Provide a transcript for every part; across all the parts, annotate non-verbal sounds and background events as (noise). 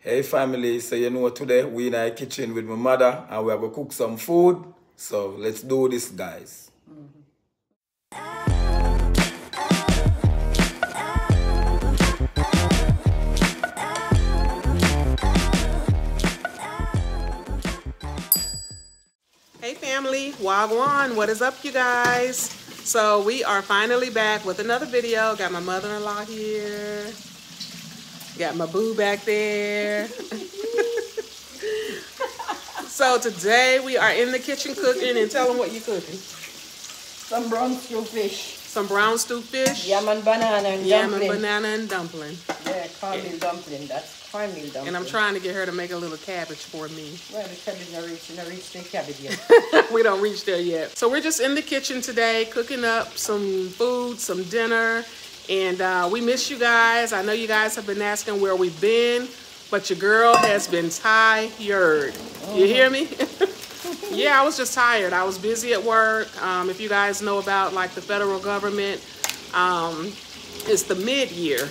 Hey family, so you know what today we in our kitchen with my mother and we are gonna cook some food. So let's do this guys. Hey family, Wagwan, what is up you guys? So we are finally back with another video. Got my mother-in-law here. Got my boo back there. so today we are in the kitchen cooking and tell them what you cooking. Some brown stew fish. Some brown stew fish, Yam and banana and yam and banana and dumpling. Yeah, cornmeal dumpling. That's cornmeal dumpling. And I'm trying to get her to make a little cabbage for me. Well, the cabbage not reach, not reach the cabbage yet. (laughs) we don't reach there yet. So we're just in the kitchen today, cooking up some food, some dinner, and uh, we miss you guys. I know you guys have been asking where we've been, but your girl has been tired. You hear me? (laughs) yeah, I was just tired. I was busy at work. Um, if you guys know about like the federal government, um, it's the mid-year.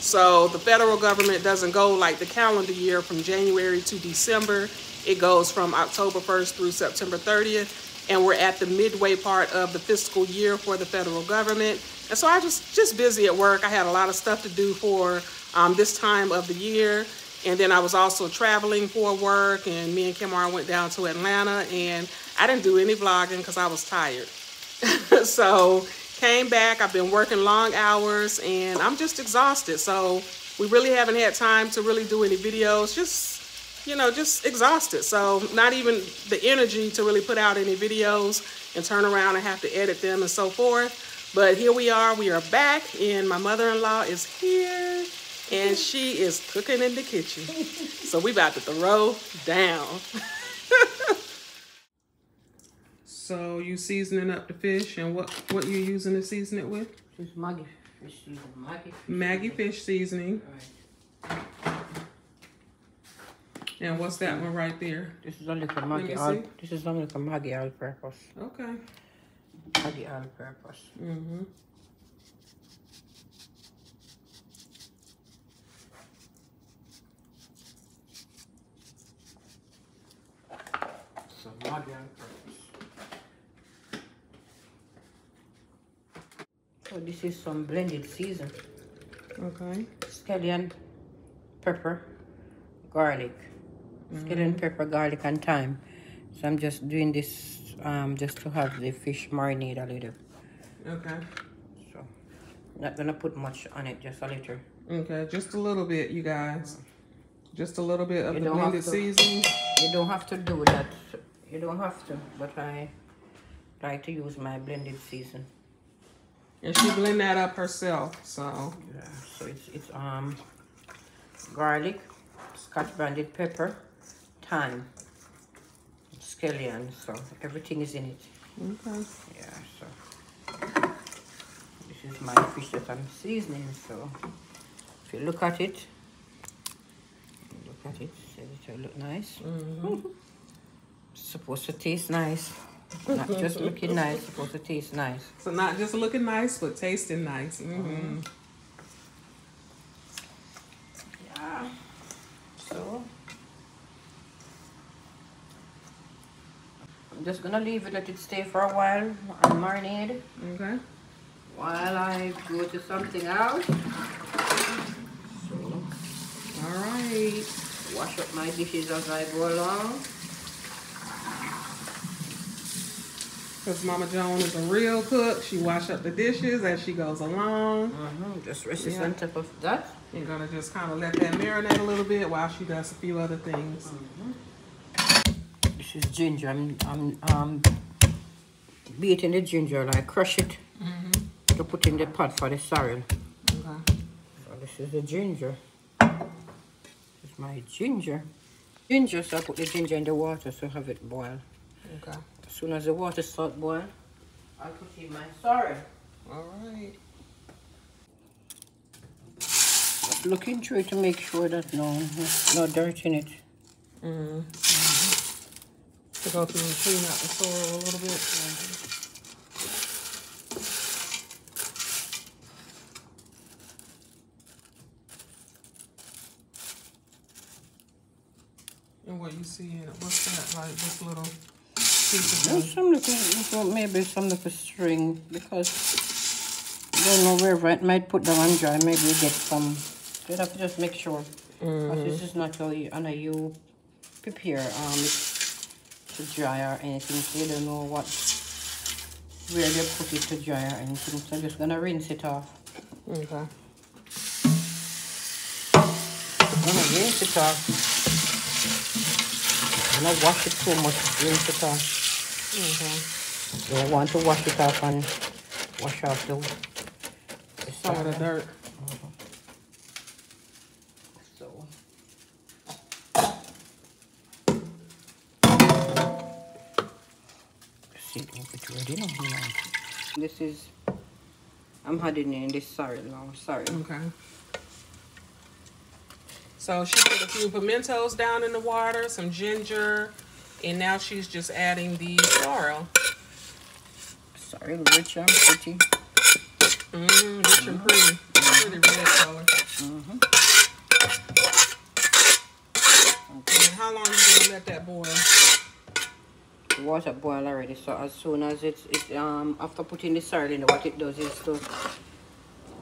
So the federal government doesn't go like the calendar year from January to December. It goes from October 1st through September 30th. And we're at the midway part of the fiscal year for the federal government. And so I just just busy at work. I had a lot of stuff to do for um, this time of the year. And then I was also traveling for work and me and Kimar went down to Atlanta and I didn't do any vlogging because I was tired. (laughs) so came back i've been working long hours and i'm just exhausted so we really haven't had time to really do any videos just you know just exhausted so not even the energy to really put out any videos and turn around and have to edit them and so forth but here we are we are back and my mother-in-law is here and she is cooking in the kitchen so we about to throw down (laughs) So you seasoning up the fish and what what you using to season it with? Is Maggi fish season. Maggi fish Maggi fish seasoning. Right. And what's that one right there? This is only for me Maggi all. This is only for Maggi all purpose. Okay. Maggi all purpose. Mm-hmm. So Maggi all purpose. So this is some blended season. Okay. scallion, pepper, garlic. Scallion, pepper, garlic, and thyme. So I'm just doing this um, just to have the fish marinate a little. Okay. So not gonna put much on it, just a little. Okay. Just a little bit, you guys. Just a little bit of You the blended to- seasoning. You don't have to do that. You don't have to, but I like to use my blended season. And she blend that up herself. So Yeah. So it's it's um garlic, scotch bonnet pepper, thyme, scallion. So everything is in it. okay. Yeah, so this is my fish that I'm seasoning. So if you look at it, look at it, says it will look nice. (laughs) supposed to taste nice. Not just (laughs) looking nice, supposed to taste nice. So not just looking nice, but tasting nice. Mm-hmm. Yeah. So I'm just gonna leave it, let it stay for a while and marinate. Okay. while I go to something else. So, All right. wash up my dishes as I go along. Because Mama Joan is a real cook. She wash up the dishes as she goes along. Mhm, Just rest Yeah. on top of that. You're gonna just kind of let that marinate a little bit while she does a few other things. This is ginger. I'm, I'm um, beating the ginger, like crush it to put in the pot for the sorrel. Okay. So this is the ginger. This is my ginger. Ginger, so I put the ginger in the water to have it boil. Okay. As soon as the water start boil, I'll put in my sorrel. All right. Looking through to make sure that no, no dirt in it. Mm-hmm. To go through and clean out the soil a little bit. And what you see in it? What's that? Like this little piece of some maybe some little string because I don't know wherever it might put down dry. Maybe you get some. You have to just make sure. Because this is not you, how you prepare um, to dry or anything. So you don't know what, where they put it to dry or anything. So I'm just going to rinse it off. Okay. I'm to rinse it off. I'm not wash it too much. Rinse it off. Okay. You don't want to wash it off and wash off the, the Some of the dirt. So. See, it's ready now. you know. This is, I'm adding in this sorry now, sorry. Okay. So she put a few pimentos down in the water, some ginger, and now she's just adding the sorrel. Sorry, rich and pretty. Mm, rich and pretty. Pretty red color. Mhm. And how long you gonna let that boil? The water boil already, so as soon as it's, it, um, after putting the sorrel in, what it does is to,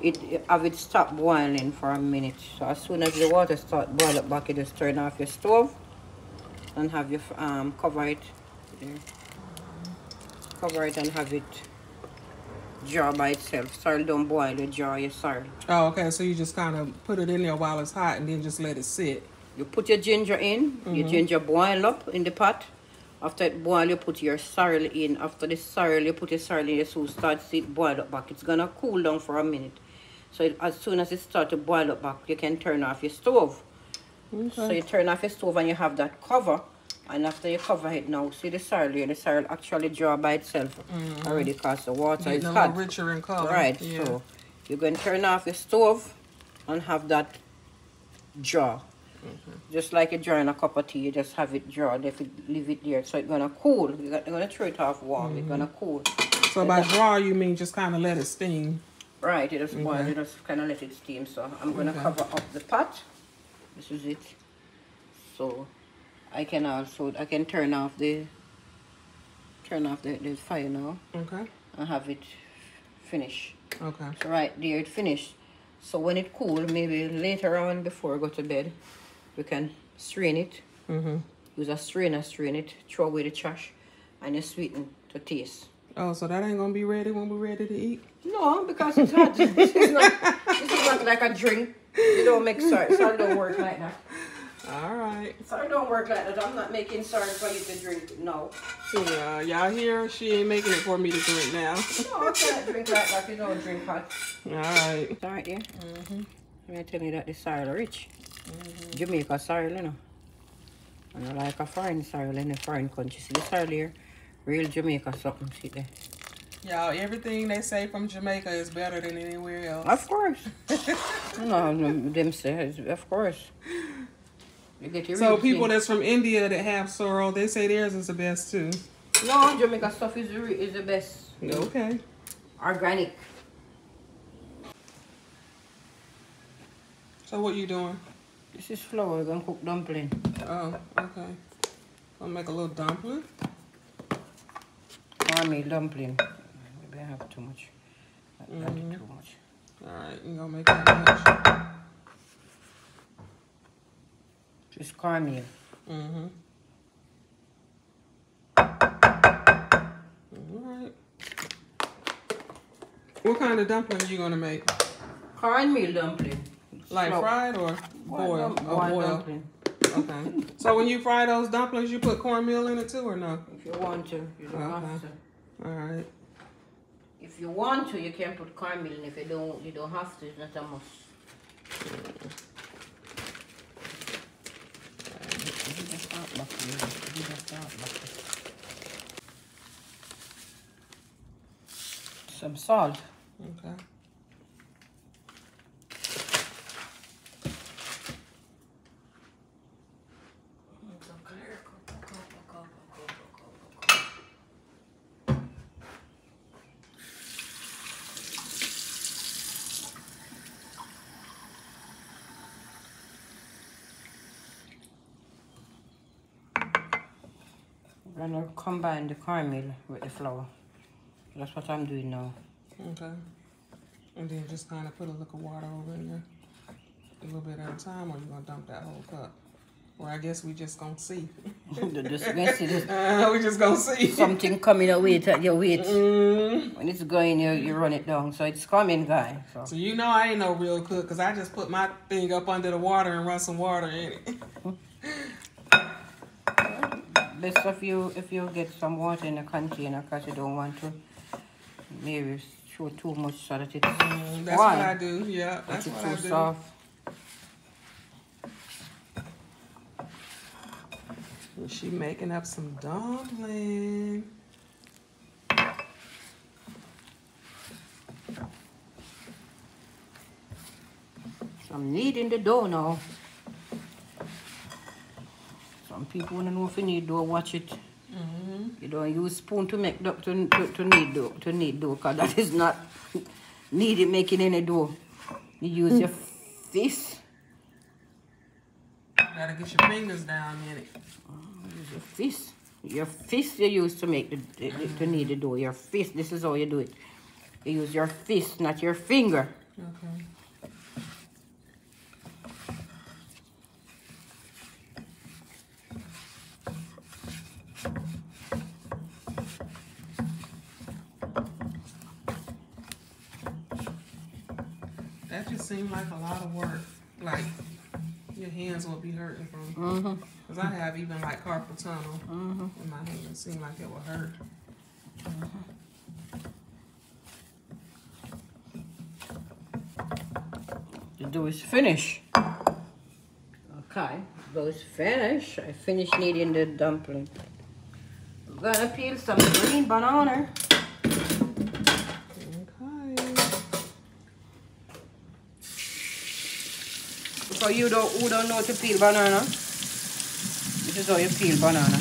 it, it have it stop boiling for a minute. So as soon as the water start boil up back, you just turn off your stove and have your, um, cover it, there. cover it and have it jar by itself. Sorrel don't boil, you jar your sorrel. Oh, okay. So you just kind of put it in there while it's hot, and then just let it sit. You put your ginger in, your ginger boil up in the pot. After it boil, you put your sorrel in. After the sorrel, you put your sorrel in, your soup starts to boil up back. It's gonna cool down for a minute. So it, as soon as it starts to boil up back, you can turn off your stove. So you turn off your stove and you have that cover. And after you cover it now, see the sorrel here, the sorrel actually draw by itself mm-hmm. already because the water Getting is hot. richer in color. Right, Yeah. so you're going to turn off your stove and have that draw. Mm-hmm. Just like you're drawing a cup of tea, you just have it draw, if you leave it there. So it's going to cool. You're gonna- you're going to throw it off warm, it's going to cool. So by draw, you mean just kind of let it steam. Right, you just boil, Okay. you just kind of let it steam. So I'm going to Okay. cover up the pot. This is it. So I can also, I can turn off the, turn off the, the fire now Okay. and have it finish. Okay. So right there it finished. So when it cool, maybe later on before I go to bed, we can strain it. Mhm. Use a strainer, strain it, throw away the trash, and you sweeten to taste. Oh, so that ain't gonna be ready when we're ready to eat. No, because it's hot. this, is not, this is not like a drink. You don't make salt. Salt don't work like that. All right. Salt don't work like that. I'm not making salt for you to drink. No. Yeah, y'all hear? She ain't making it for me to drink now. No, I can't drink like that. You don't drink hot. All right. It's alright, yeah? Mm-hmm. I'm tell you that the sorrel rich. Jamaica sorrel, you know. And I like a foreign sorrel in a foreign country. See the sorrel here? Real Jamaica something, see there. Y'all, everything they say from Jamaica is better than anywhere else. Of course. (laughs) no, no, them say, of course. You get your So people that's from India that have sorrel, they say theirs is the best too. No, Jamaica stuff is the, is the best. Okay. Organic. So what you doing? This is flour. We're to cook dumpling. Oh, okay. I'll make a little dumpling. Army dumpling. Maybe I have too much. I added too much. All right, you gonna make that much? Just cornmeal. Mm-hmm. All right. What kind of dumplings you gonna make? Cornmeal dumpling. Like Slow. fried or boiled? Boiled, Oh, boiled boiled. Okay. So when you fry those dumplings, you put cornmeal in it too, or no? If you want to, you don't have to. All right. If you want to, you can put cornmeal in. If you don't, you don't have to. It's not a must. Some salt. Okay. Gonna combine the cornmeal with the flour. That's what I'm doing now. Okay. And then just kind of put a little water over in there. A little bit at a time, or you're gonna dump that whole cup? Or I guess we just gonna see. just this, Uh, we just gonna see. something coming out wait at your wait. Mm. When it's going, you, you run it down. So it's coming, guy. So So you know I ain't no real cook because I just put my thing up under the water and run some water in it. Best of you if you get some water in a container because you don't want to maybe show too much so that it's Mm, That's what I do. Yeah, that's what I do. soft. She making up some dumpling. So I'm kneading the dough now. Some people wanna know if you need dough, watch it. Mm-hmm. You don't use spoon to make dough to, to, to knead dough to knead dough because that is not needed making any dough. You use your fist. Gotta get your fingers down in it. Use your fist. Your fist you use to make the, the, the to knead the dough. Your fist. This is how you do it. You use your fist, not your finger. Okay. Seemed like a lot of work. Like your hands will be hurting from. Mm-hmm. Cause I have even like carpal tunnel in my hands seem like it will hurt. The dough is finished. Okay, is finished. I finished kneading the dumpling. I'm gonna peel some green banana. Okay. You don't who don't know to peel banana? This is how you peel banana.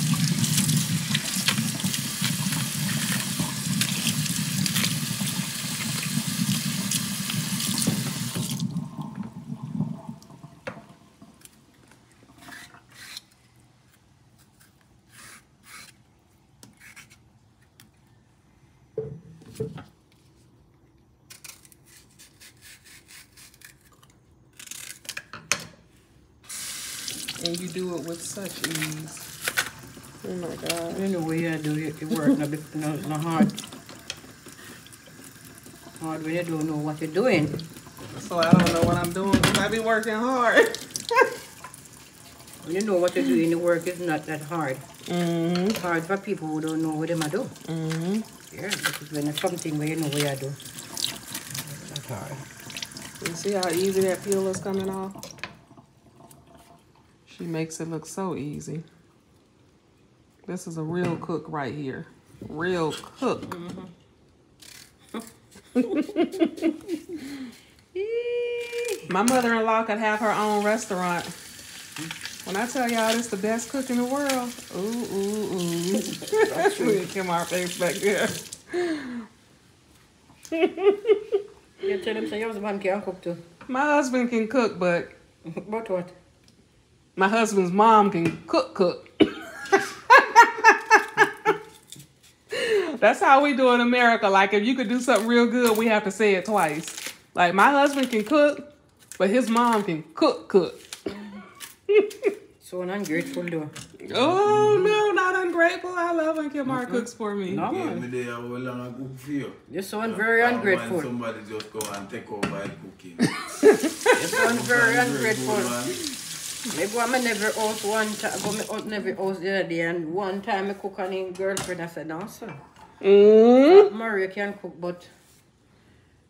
And you do it with such ease. Oh my god. You know what you do it, it work no, no, no hard. Hard when you don't know what you're doing. So I don't know what I'm doing because I be working hard. When (laughs) you know what you're doing, the work is not that hard. Mm-hmm. It's hard for people who don't know what they might do. Mm-hmm. Yeah, because when it's something where you know what you do. Not hard. You see how easy that peel is coming off? She makes it look so easy. This is a real cook right here. Real cook. Mm-hmm. (laughs) My mother-in-law could have her own restaurant. When I tell y'all this the best cook in the world, ooh, ooh, ooh. Look at Kim our face back there. You tell them say your husband can cook too. My husband can cook, but (laughs) But what? My husband's mom can cook cook. That's how we do in America. Like if you could do something real good, we have to say it twice. Like my husband can cook, but his mom can cook cook. So ungrateful though. Oh no, not ungrateful. I love when Kimar cooks for me. No Give me there how I cook for you. You're so very ungrateful. somebody just go and take over the cooking. (laughs) You're so very ungrateful. Man. Me go me never house one time. I Go me out never house the other day, and one time I cook on him girlfriend. I said, "No, sir. Mm. Maria can cook, but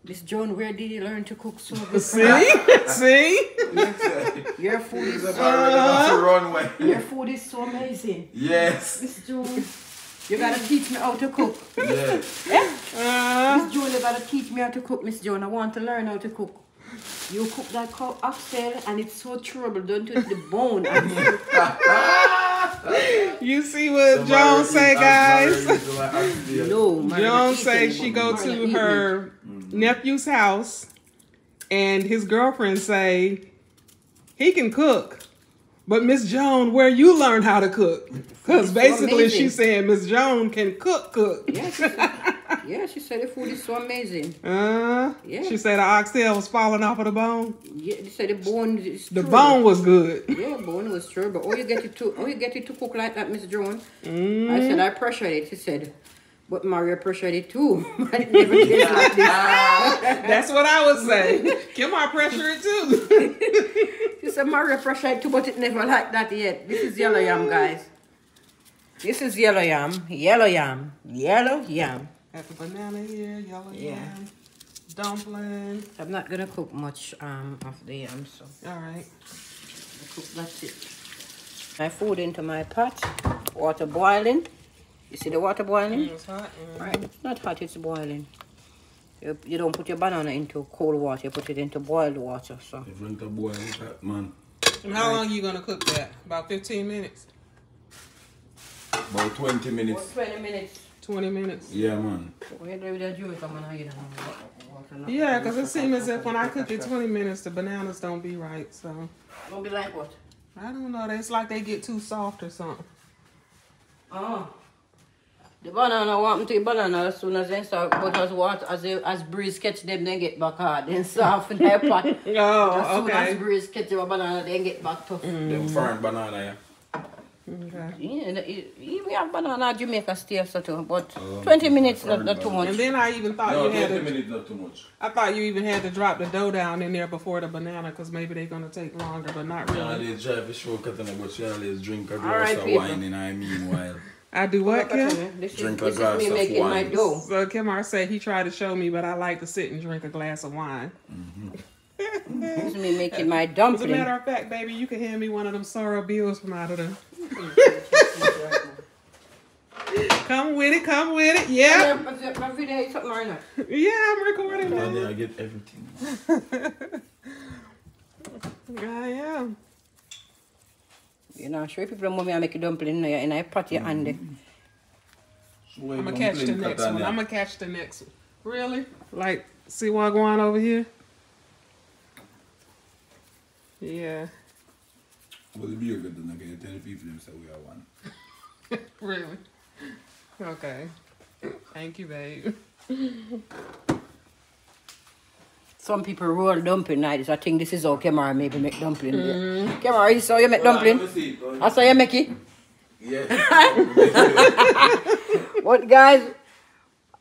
Miss Joan, where did you learn to cook so good? (laughs) See, (laughs) see. Your food is about ready enough to run away. your food is so amazing, Yes. Miss Joan. You gotta teach me how to cook. Yes. (laughs) Uh, Miss Joan, you gotta teach me how to cook, Miss Joan. I want to learn how to cook. You cook that cow oxtail and it's so trouble, don't touch the bone. (laughs) You see what Joan say, guys? no, Maria Joan eat say she go to her nephew's house, and his girlfriend say he can cook, But Miss Joan, where you learn how to cook? (laughs) Because basically amazing. she's saying Miss Joan can cook, cook. Yeah, (laughs) she said, yeah, she said the food is so amazing. Uh, Yeah. She said the oxtail was falling off of the bone. Yeah, she said the bone is The true. bone was good. Yeah, bone was true, but oh, you get it to oh, you get it to cook like that, Miss Joan. Mm. I said I pressured it. She said, but Mario pressured it too. (laughs) and it never tastes like this. (laughs) That's what I was saying. Kim, I pressure it too. (laughs) She said Mario pressured it too, but it never like that yet. This is yellow yam, guys. This is yellow yam, yellow yam, yellow yam. Got the banana here, yellow Yeah. yam, dumpling. I'm not gonna cook much um of the yam, so All right. I cook that's it. My food into my pot, water boiling. You see the water boiling? It's hot. mm. Right, not hot, it's boiling. You, you don't put your banana into cold water, you put it into boiled water. So Different to boil man. And how long are you gonna cook that? About 15 minutes? About 20 minutes. 20 minutes. 20 minutes? Yeah, man. Yeah, because it seems as if when I cook it 20 minutes, the bananas don't be right. So Don't be like what? I don't know. It's like they get too soft or something. Oh. The banana want to banana as soon as they start, but as what as they, as breeze catch them, they get back hard. Then (laughs) soft in their pot. Oh, as Oh, soon as breeze catch the banana, they get back tough. Them foreign banana, yeah. Okay. Yeah, the- e- we have banana Jamaica stuff so too, but 20 minutes not, not too much. And then I even thought No, you had 20 to. minutes, not too much. I thought you even had to drop the dough down in there before the banana, because maybe they're gonna take longer, but not She really. always drive a show cutting but she always drink a glass right, of people. wine in I meanwhile. I do what, Kim? This is, Drink a this is glass me of making my wine. dough. So Kimar said he tried to show me, but I like to sit and drink a glass of wine. This is me making my dumpling. As a matter of fact, baby, you can hand me one of them sorrow bills from out of them. (laughs) Come with it, come with it. Yeah, My video is something right now. yeah, I'm recording And now. I get everything. (laughs) I am. You know, show people mommy I make a dumpling now, and I pat your hand there. So I'm gonna catch the next one. I'm gonna catch the next one. Really? Like, see what going on over here? Yeah, Well, the beer good, then I can tell the people them say we are one. (laughs) really. Okay. Thank you, babe. Some people roll dumpling like this. I think this is how Kemar maybe make dumpling. Mm. Kemar, this is how you make dumpling. That's how you make it. Yeah. (laughs) But guys,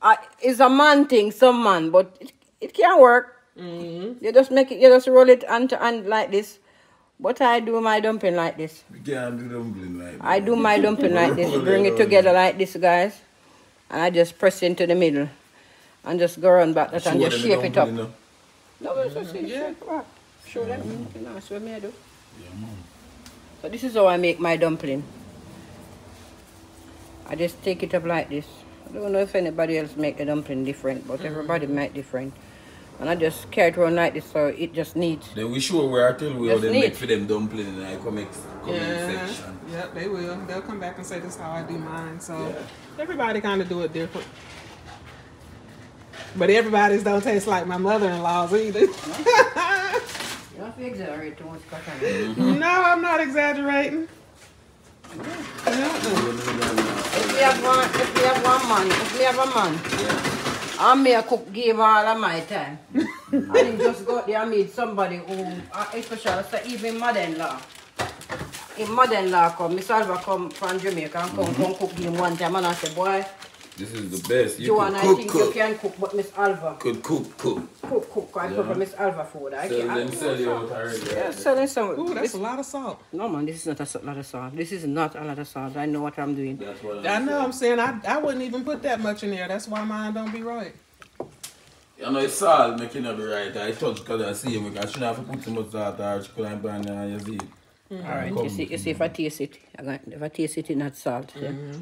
I, it's a man thing, some man, but it, it can work. Mm-hmm. You just make it, you just roll it and and like this. But I do my dumpling like this. we can't do dumpling like that. I do my dumpling like this. Bring it together like this, guys. And I just press it into the middle. And just go around back that and just them the shape it up. dumpling, No, but just see, Yeah. shape it up. Show them. You know, that's what me I do. no? Yeah, man. So this is how I make my dumpling. I just take it up like this. I don't know if anybody else make a dumpling different, but everybody mm-hmm. make different. And I just carry it around like this so it just needs. Then we show where I tell we how That's they neat. make for them dumpling in the comment, comment Yeah. section. Yep, they will. They'll come back and say this is how I do mine. So Yeah. everybody kind of do it different. But everybody's don't taste like my mother-in-law's either. You don't have to exaggerate too much, no, I'm not exaggerating. Mm-hmm. If we have one, if we have one man, if we have a man, I may cook give all of my time. and just go there and meet somebody who, uh, especially so even mother-in-law. If mother-in-law come, Miss Alva come from Jamaica and come, come cook him one time and I say, boy, This is the best. You Joanne, could I cook, you cook. can cook, but Miss Alva, Could cook, cook. cook, cook. I cook for Miss Alva food. I Sell can't. them, sell you out already. Yeah, selling some. Ooh, that's this- a lot of salt. no man, this is not a s- lot of salt. This is not a lot of salt. I know what I'm doing. That's what I'm I know. I'm saying I, I wouldn't even put that much in there. That's why mine don't be right. You know, it's salt making not be right. I touch because I see him because I shouldn't have to put too much salt or she could have been and you see it. Mm-hmm. All right, you see, you see, if I taste it, if I taste it, it's not salt. Yeah. Mm-hmm.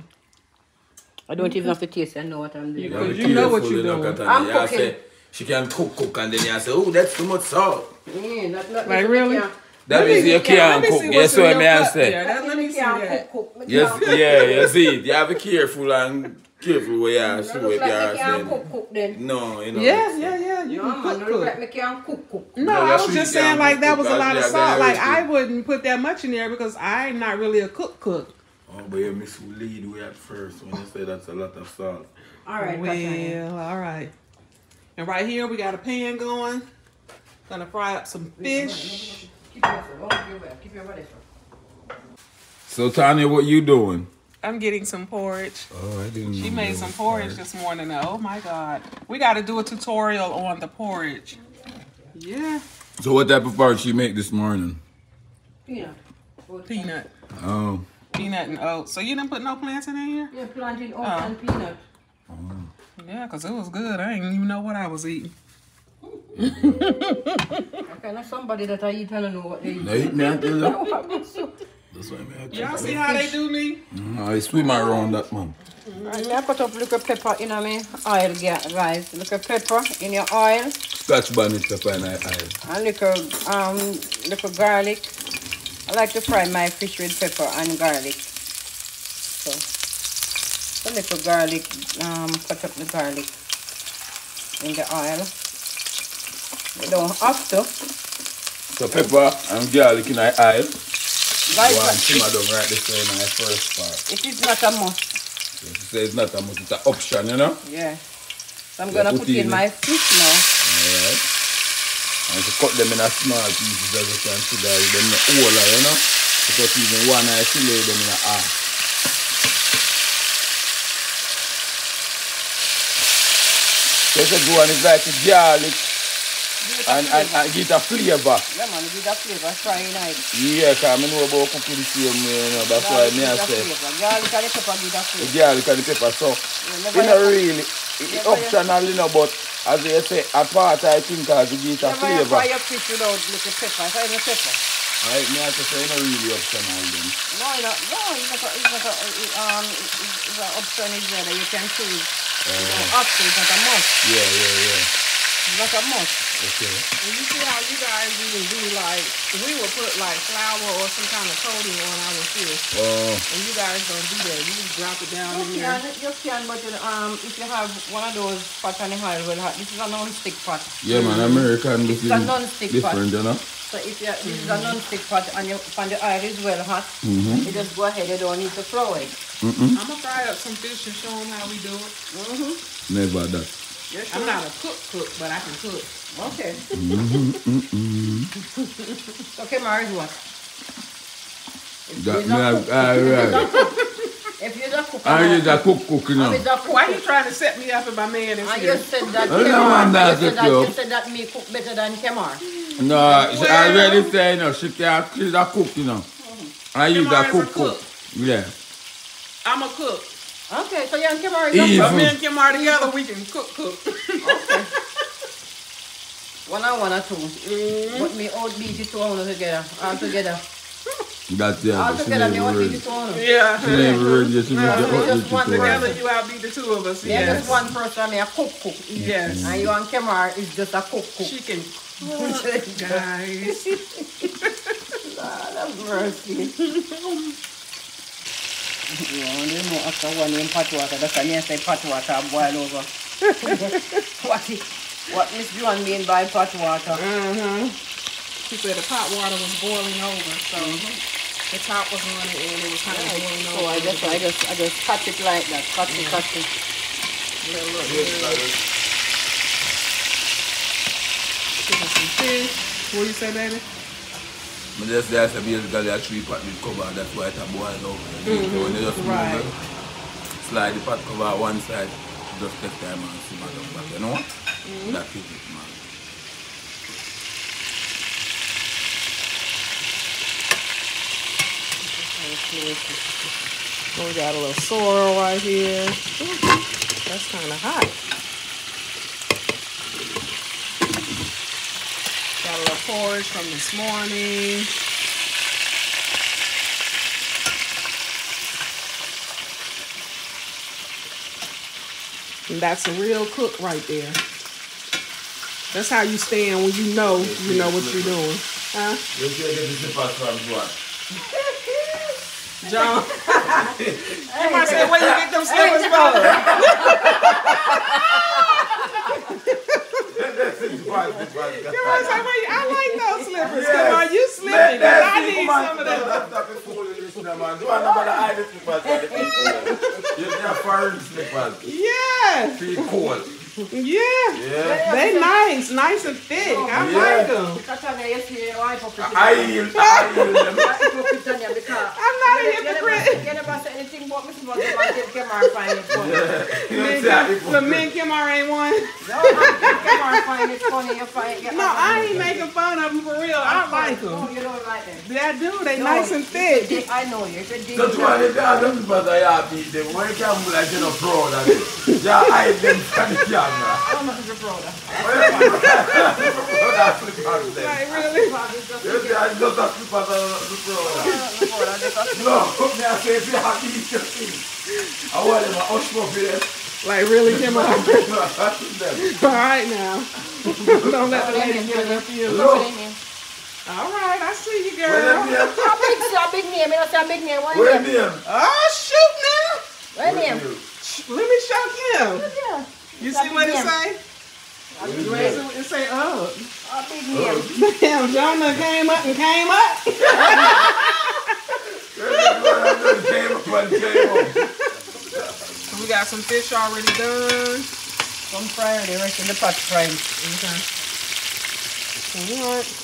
I don't even have to taste. it, I know what I'm doing. You gotta be you know what careful, you're doing. I'm You cooking. say, She can cook, cook, and then you say, oh, that's too much salt. Yeah, not, not Like, really? can't- That Let means me- you let can't me cook. see Yes, what's in what your may I cup say? there. That- let me me see can't that. cook, cook, me Yes, can't- yeah, you see it. You have to be careful and careful where you ask You you look what you are can't saying. cook, cook then. No, you know. Yes, yeah, yeah. You No, can man, cook, like cook. me can't cook, cook. No, No, I was just saying like that was a lot of salt. Like. I wouldn't put that much in there because I'm not really a cook cook. Oh, but you miss lead way at first when you say that's a lot of salt. All right, Katanya. Well, all right. And right here we got a pan going. Gonna fry up some fish. Keep your foot. Hold your breath. Keep your body strong. So Tanya, what you doing? I'm getting some porridge. Oh, I didn't. She made some porridge this morning. though. Oh my god. We got to do a tutorial on the porridge. Yeah. So what type of porridge she make this morning? Peanut. Peanut. Oh, Peanut and oats. So you didn't put no plantain in here? Yeah, plantain oats Oh. and peanut. Yeah, because it was good. I didn't even know what I was eating. (laughs) Okay, now somebody that I eat and I know what they eat. now eat me and tell you. Alright, That's why I Y'all see how they do me? I swim around that man. me I put up little pepper in my oil, ga- guys. Little pepper in your oil. Scotch bonnet pepper and I eye. And little, um, little garlic. I like to fry my fish with pepper and garlic. So, a little garlic, um, cut up the garlic in the oil. You don't have to. So pepper and garlic in the oil. Guys, Go and it- simmer down right this way in my first part. it is not a must. So she it's not a much, it's an option, you know? Yeah. So I'm Yeah, gonna put put in in my fish now. Alright. And to cut them in a small pieces as you can see there, them the whole, you know? Because even one I still fillet them in a half. So the one is like the garlic and, and, and get a flavour. Yeah, man, give that flavor, fry in it. Yeah, because I know about cooking the same way, you know, that's why me I say Garlic and the pepper that the flavor. garlic and the pepper. So, you know, really, it- never optional, you know, but as you say, a part I think has to get a Never you flavour. fry your fish without little pepper. Fry the pepper. Right, me I say, so you know, really optional then. No, you know, no, it's not it's not a, it, um, it's an option is there that you can choose. You don't have it's not a must. Yeah, yeah, yeah. It's not a must. Okay. And you see how you guys even do like, we would put like flour or some kind of coating on our fish. Oh, And you guys don't do that. You just drop it down in You there. can, you can, but you um, if you have one of those pot on the oil, well, hot, this is a non-stick pot. yeah, man, American It's looking a non-stick pot. different, you know? So if you, this is a mm-hmm. non-stick pot and you find the oil is well hot, mm-hmm. you just go ahead, you don't need to flour it. I'm gonna fry up some fish and show them how we do it. Mm-hmm. Never that. Yes, I'm not a cook cook, but I can cook. Okay. Mm-hmm, okay, Mars, what? If That, you're me, a cook- I, if you're I, a right. cook- If you're a cook, I use a cook cook, you know? I'm a cook. Why you trying to set me up and my man is And here? you said that I don't want that you, said that, you said that me cook better than Kemar. No, she already say, you know, she can't, she's a cook, you know? Mm-hmm. I use Tamara's a a cook cook. cook. Yeah. I'm a cook. Okay, so you and Kemar is Eve. a me and Kim are together, we can cook cook. (laughs) One and one or two. But me out beat it two hundred together. All together. That's yeah, All but she together, me never out beat ready. it two hundred. yeah. She never ready, she Uh, never we just ready. want Together Right. you outbeat the two of us. Yeah, Yes. just one person, me a cook cook. Yes. And you and Kemar is just a cook cook. She can cook, guys. Lord have mercy. (laughs) You only know after one in pot water, that's why me say pot water boil over. (laughs) what, it- what Miss Joan mean by pot water? Mm-hmm. She said the pot water was boiling over, so mm-hmm. the top was running and it was kind of boiling So I just, I just, I just cut it like that, cut it, mm-hmm. cut it. Yeah, look, yeah. Cooking some fish. What you say, baby? But just there, so basically a three pot with cover, that's why it a boil over. So mm-hmm. when you just move Right. it, slide the pot cover one side, just take time and simmer down back, you know? Mm-hmm. That is it, man. So we got a little sorrel right here. That's kind of hot. Got a little porridge from this morning. And that's a real cook right there. That's how you stand when you know you know what you're doing. Huh? (laughs) You can get the pot from what? John. Somebody said, where you get them slippers from? Somebody where you, I like those slippers. Come on, you slipping. 'cause I need some of them. (laughs) Yes. Yeah. Yeah. They nice, nice and thick. Oh, I like them. I put it I yield, I yield them. I put it on you because (laughs) I'm not a hypocrite. you never say anything about Mr. Mother, but you come and find it funny. Men what I'm Kim, saying? the men Kim ain't one. No, come and find it funny. You find it. No, I ain't making fun of them for real. I like No, them. Oh, you don't like them. Yeah, I do. They No, nice and thick. I know you. If you dig That's why they got them but I have beat them. Why can't like you know proud of it? Yeah, hide them from the camera. I'm not your brother. Proud of slippers them. Like really? You say I just a slippers and not the proud. No, me I say if you have these your things. I want them a hush puppy them. Like really, Kim? All Hush them. right now. Don't let the lady get her feelings. Look, All right, I see you, where them girl. name? A big, a big name. You know, big name. What Where name? name? Oh shoot now! What name? Sh- Let me show Kim. Oh, yeah. You see what it Name. say? You ready? It say up. A big name. Damn, Jonah came up and came up. And came up. We got some fish already done. Some fry, the rest in the pot fry. Okay. All right.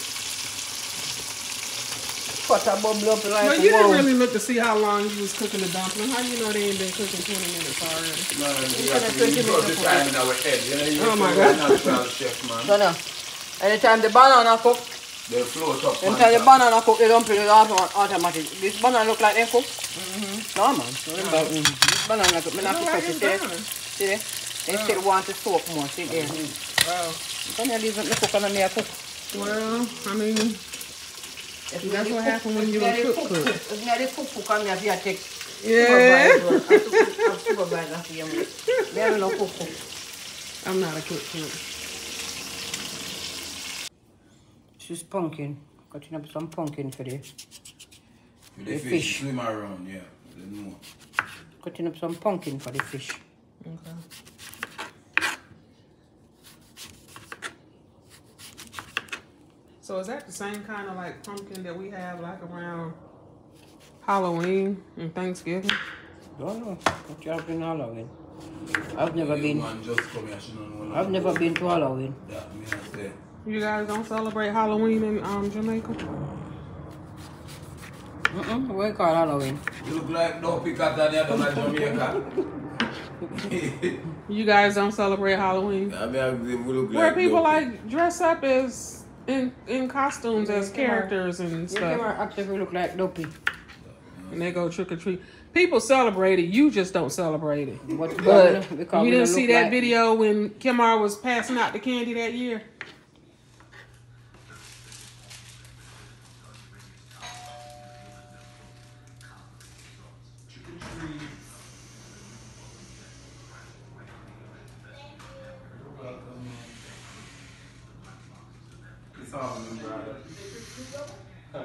Pot a bubble up like But you didn't really look to see how long you was cooking the dumpling. How you know they ain't been cooking 20 minutes already? Man, you have to you got the time in our head. You know, you Oh my you're God. a natural chef, man. So now, anytime the banana cook, They float up. anytime the banana cook, they don't put it auto- automatic. This banana look like they cook. No man, no, them bad. Mm. This banana cook, me not Look cook it. See there? See there? They still want to soak more. See there? Wow. Can you leave it? Me cook and me a cook. Well, I mean, If That's what cook- when you me a cook cook. If me dey cook cook and me have to take yeah. supervisor. I took- I'm supervisor for you. Me have no cook cook. I'm not a cook cook. She's pumpkin. Cutting up some pumpkin for the With The the fish. fish, swim around, yeah. They know. cutting up some pumpkin for the fish. Okay. So is that the same kind of like pumpkin that we have like around Halloween and Thanksgiving? Don't know. What you have been Halloween? I've never The been. just come here, she don't know I've never been to Halloween. That me I say. You guys don't celebrate Halloween in um, Jamaica? Mm-mm. What you call Halloween? You look like Dopey Catania down in Jamaica. (laughs) You guys don't celebrate Halloween? I mean, I- we look Where like people Dopey. like dress up as in in costumes as characters and You stuff, never actually look like dopey. and they go trick or treat. People celebrate it. You just don't celebrate it. But, But you we didn't see that like- video when Kimar was passing out the candy that year? It's all new, brother. I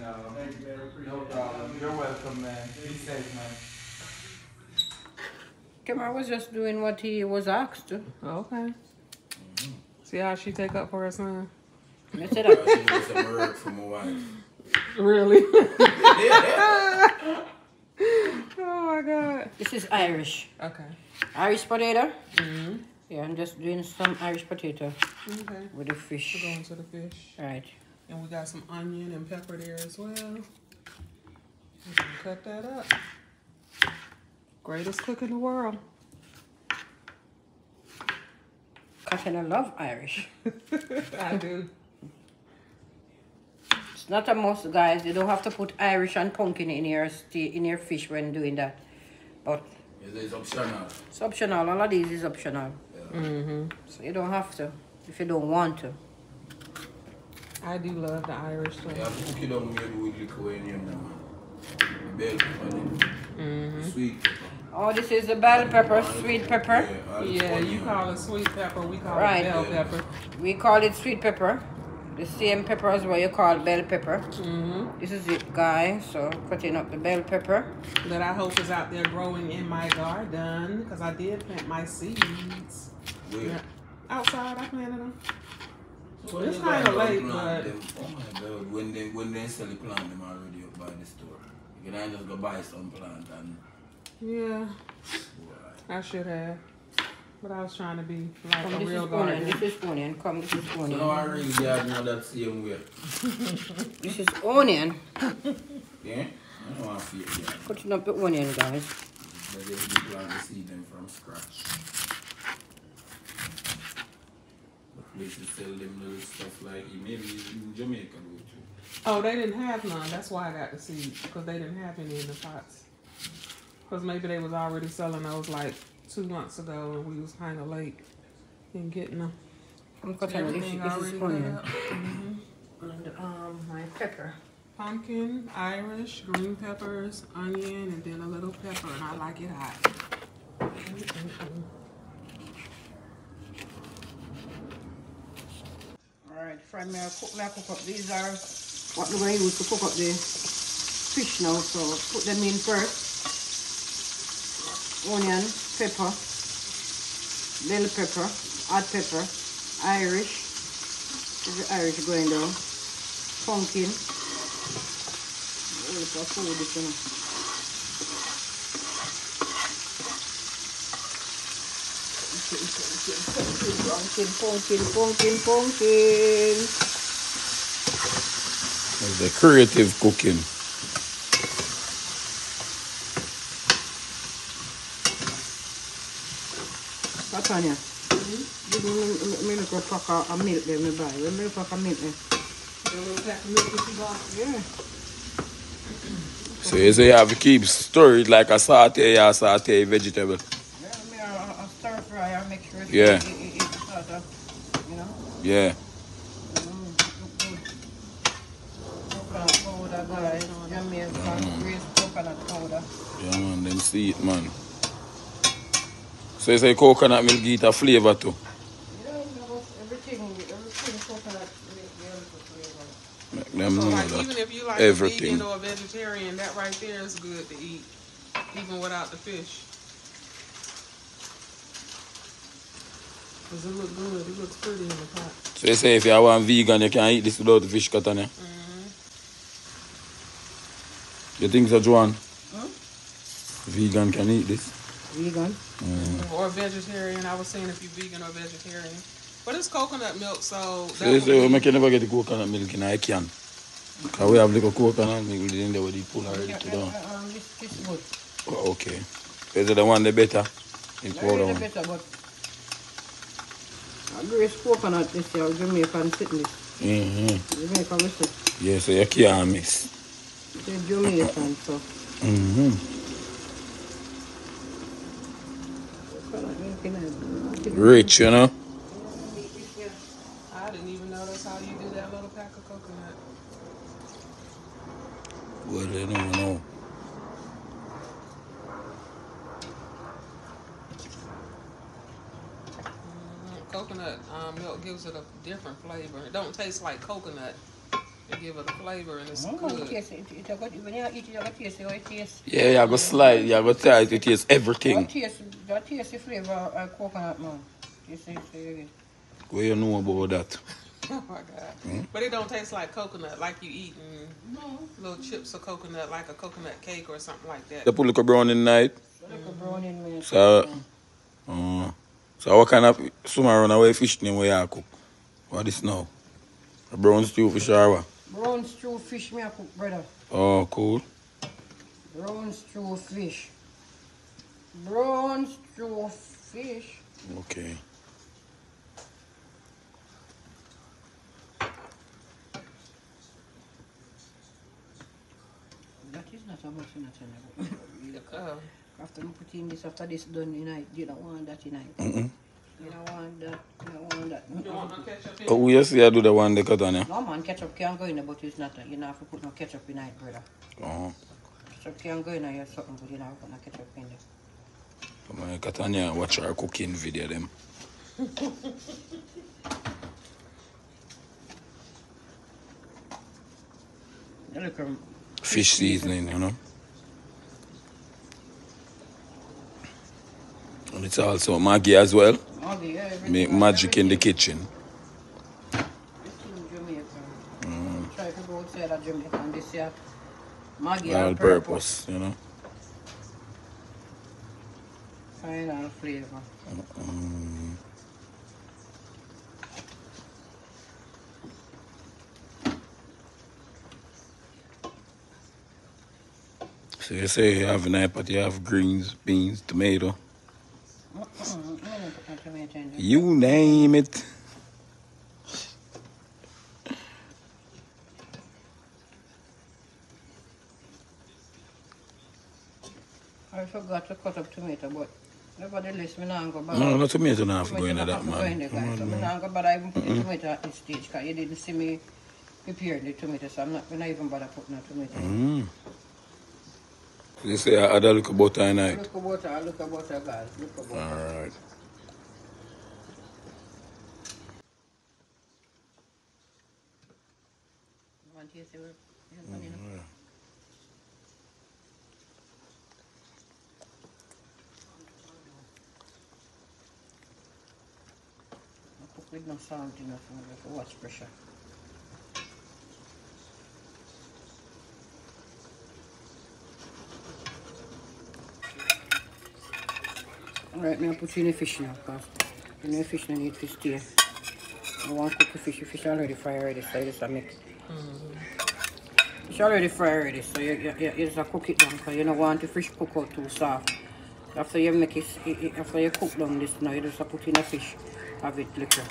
know. No problem. You're welcome, man. Be safe, man. Kemar was just doing what he was asked to. Okay. See how she take up for us son? I said I that. should get some from my wife. Really? (laughs) oh my god. This is Irish. Okay. Irish potato. Mm hmm Yeah, I'm just doing some Irish potato Okay. with the We're fish. going to the fish. Right. And we got some onion and pepper there as well. We cut that up. Greatest cook in the world. Cause I love Irish. (laughs) I do. It's not a must, guys. You don't have to put Irish and pumpkin in your in your fish when doing that. But It is optional. it's optional. All of these is optional. hmm So you don't have to if you don't want to. I do love the Irish You stuff. cook it down maybe with liquor in your man. Bell pepper, hmm sweet. Oh, this is a bell pepper, sweet pepper. all the Yeah, you call it sweet pepper. We call Right. it bell Yeah. pepper. We call it sweet pepper. The same pepper as what you call bell pepper. Mm-hmm. This is it, guys. So cutting up the bell pepper. That I hope is out there growing in my garden because I did plant my seeds. Where? Yeah. Outside, I planted them. So It's kinda late, but- them. Oh my god, when they when they sell the plant them already up by the store. You can I just go buy some plant and Yeah, boy. I should have. But I was trying to be like Come, a real is onion. garden. This is onion. Come, this is So onion. now I really garden that same way. (laughs) This is onion. Yeah? I don't want to feel it. Cutting up the onion, guys. But they really plant the seed them from scratch. The places sell them little stuff like maybe in Jamaica go too. Oh, they didn't have none. That's why I got the seeds because they didn't have any in the pots. Because maybe they was already selling those like two months ago and we was kind of late in getting them. I'm cutting this. Everything This is cut Mhm. And um, my pepper. Pumpkin, Irish, green peppers, onion, and then a little pepper, and I like it hot. Mm-mm-mm. Alright, fry me, I cook, me, cook up. These are what going to use to cook up the fish now. So put them in first. Onion, pepper, bell pepper, hot pepper, Irish. Is Irish going down. Pumpkin. Oh, One. Pumpkin, pumpkin, pumpkin, pumpkin. That's the creative cooking. Latanya, give me, pack of milk there, me buy. When me pack of milk there. The pack of milk that. Yeah. So you say you have to keep storage like a saute or saute vegetable. Yeah, me a, a stir fry and make sure it, Yeah. it, it, it sort of, you know, Yeah. mm, look good. Coconut powder, guys. Jamaican raised coconut powder. Yeah man, them man. So you say coconut milk give it a flavour too. Yeah, everything, everything coconut make the other flavor. Them So know like that even if you like everything. a vegan or a vegetarian, that right there is good to eat, even without the fish. Cause it look good. It looks pretty in the pot. So you say if you want vegan you can eat this without the fish cut on it. You think so Joan? Vegan can eat this? Vegan. Or vegetarian. I was saying if you're vegan or vegetarian. But it's coconut milk, so So that you would say we be- make you never get the coconut milk in a can. Cause we have little coconut milk in there with the pull already to down. uh, um, this, this good. Oh, okay. Is it the one the better? The Very powder one. better, but a great coconut this year, Jamaican fitness. Mm-hmm. Jamaican recipe. Yeah, so you can't miss. They're Jamaican, so. Mm-hmm. Coconut milk in it. Rich, you know? I didn't even how you do that little pack of coconut. Well, they don't know. Mm, Coconut um, milk gives it a different flavor. It don't taste like coconut. It give it a flavor and it's Oh, good. taste it. It, it, when you eat it, you taste how it tastes. Yeah, you go slide, you go try to taste That everything. taste, that taste the flavor of coconut, man. You see, see, What you know about that? (laughs) Oh my god! But it don't taste like coconut, like you eating No. little chips of coconut, like a coconut cake or something like that. They put like a brown in night. Like a brownie milk. So, uh, so what kind of summer run away fish name where you cook? What is now? A brown stew fish or what? Brown stew fish, me a cook, brother. Oh, cool. Brown stew fish. Brown stew fish. Okay. That is not a much in a channel. Oh, (laughs) After me putting this, after this done tonight, you don't want that tonight. Mm-mm. You don't want that. You don't want that. Oh, yes, yeah, I do the one the cut on No, man, ketchup can't go in there, but it's not, uh, you know, if you put no ketchup in it, brother. Oh. Ketchup can't go in there, you have something, but you know, put no ketchup in there. Come on, Catania, watch our cooking video them. (laughs) Um, Fish seasoning, you know. And it's also Maggi as well. Maggi, yeah. Make magic in the kitchen. Mm. Try to go outside of Jamaica this year. Maggi All all purpose, you know. Final flavor. Mm. So you say you have an apple, you have greens, beans, tomato. There. You name it. I forgot to cut up tomato, but nobody nevertheless, me not go back. No, no tomato now for going not at that, have to in man. there, guys. So me go bother even put the tomato at this stage, because you didn't see me prepare the tomato, so I'm not, not even bother putting the tomato. Mm. You say I add a little butter in it. Look about her, look about her, guys. Look about her. Alright. You want to taste it? Yeah, funny, no? I cook with no salt enough, I'm going to watch pressure. Alright, now put in the fish now, because you know fish no need to stay. I want to cook the fish, the fish already fried already, so you just a mix. It's already fried already, so you, you, you, you just cook it down, because you don't want the fish cook out too soft. After you make it, after you cook down this now, you just put in the fish, have it liquor.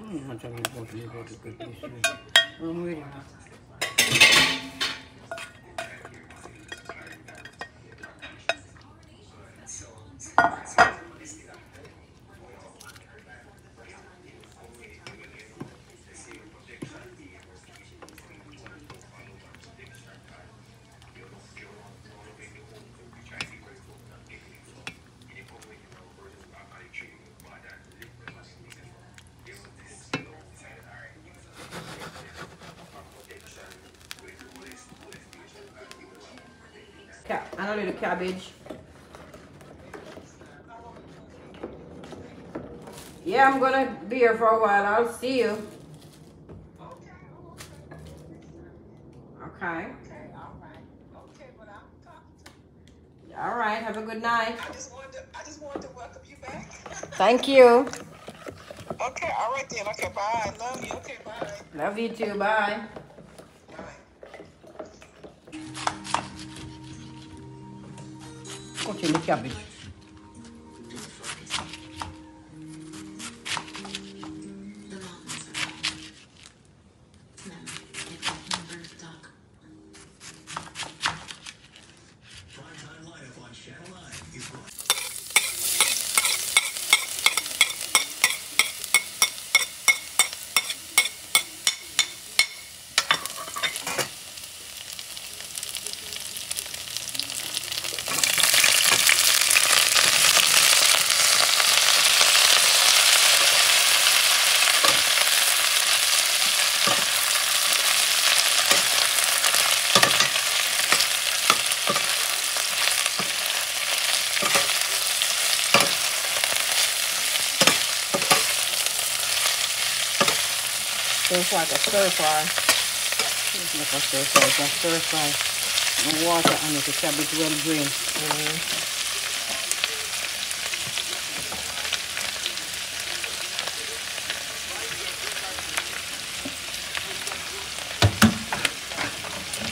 Mm, I'm telling you about it, about it, about. I'm ready now. Ca- and a little cabbage. Yeah, I'm gonna be here for a while. I'll see you. Okay. Okay, All right. Okay, well I'll talk to you. Alright, have a good night. I just wanted to, I just wanted to welcome you back. Thank you. Okay, all right then. Okay, bye. Love you. Okay, bye. Love you too. Bye. Cut in the it's like a stir fry. It's like a stir fry. It's a stir fry. And water and it. The cabbage well drained.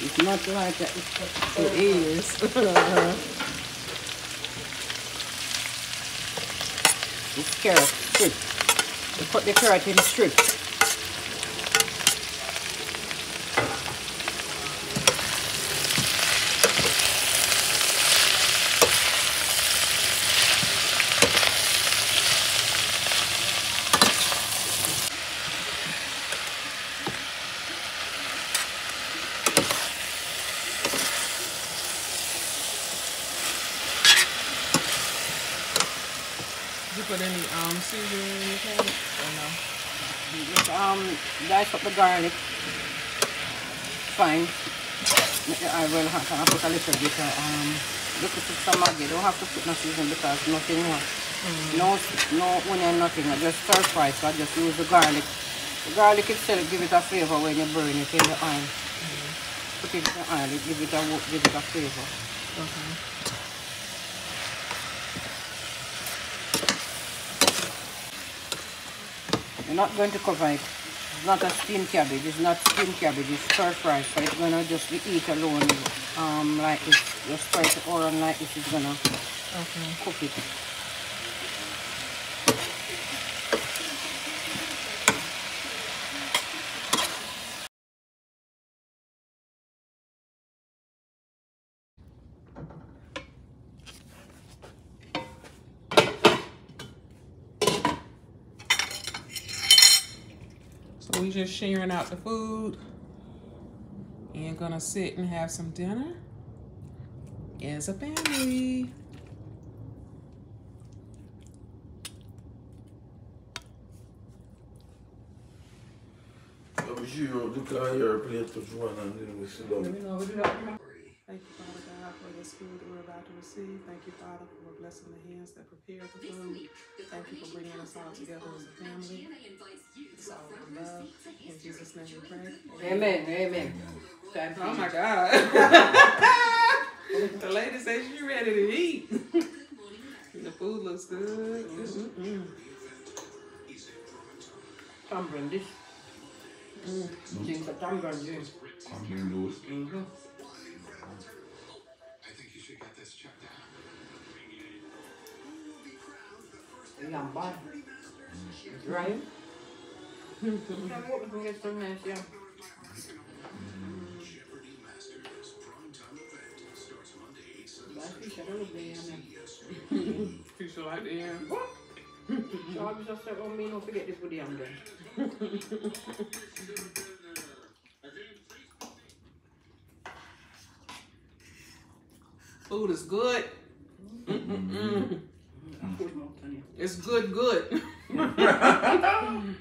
It's not mm-hmm. like that. It's It is. (laughs) Uh-huh. Carrot strip. You put the carrot in strip. Put no seasoning because nothing more. No, no onion, nothing. I just stir fry, so I just use the garlic. The garlic itself give it a flavor when you burn it in the oil. Put it in the oil, it give it a give it a flavor. Okay. You're not going to cover it. It's not a steamed cabbage. It's not steamed cabbage. It's stir fry. So it's gonna just be eat alone, um, like this. Just stir it around like this. It's gonna Okay. cook it. So we just sharing out the food and gonna sit and have some dinner as a family. You can hear plate to one and then we sit down. Thank you, Father God, for this food that we're about to receive. Thank you, Father, for blessing the hands that prepared the food. Thank you for bringing us all together as a family. It's all in love. In Jesus' name we pray. Amen. Amen. Time Oh my God. (laughs) the lady says she ready to eat. the food looks good. Mm-mm. Tamarind this. Drink (laughs) the tamarind juice. I'm doing those. Yum bad. Right? Can what we can get some nice yum. Bad fish, I don't know the yum. You should like the yam. So I was just like, oh, me not forget this with the yum then. Food is good. Good mouth on you. It's good, good. (laughs)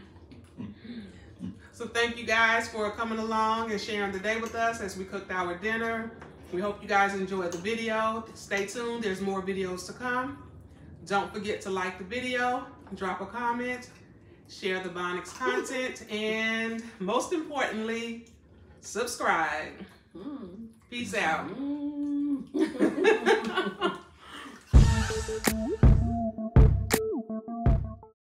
so thank you guys for coming along and sharing the day with us as we cooked our dinner. We hope you guys enjoyed the video. Stay tuned. There's more videos to come. Don't forget to like the video, drop a comment, share the Bonnicks (laughs) content, and most importantly, subscribe. Peace out. Mm. (laughs) (laughs)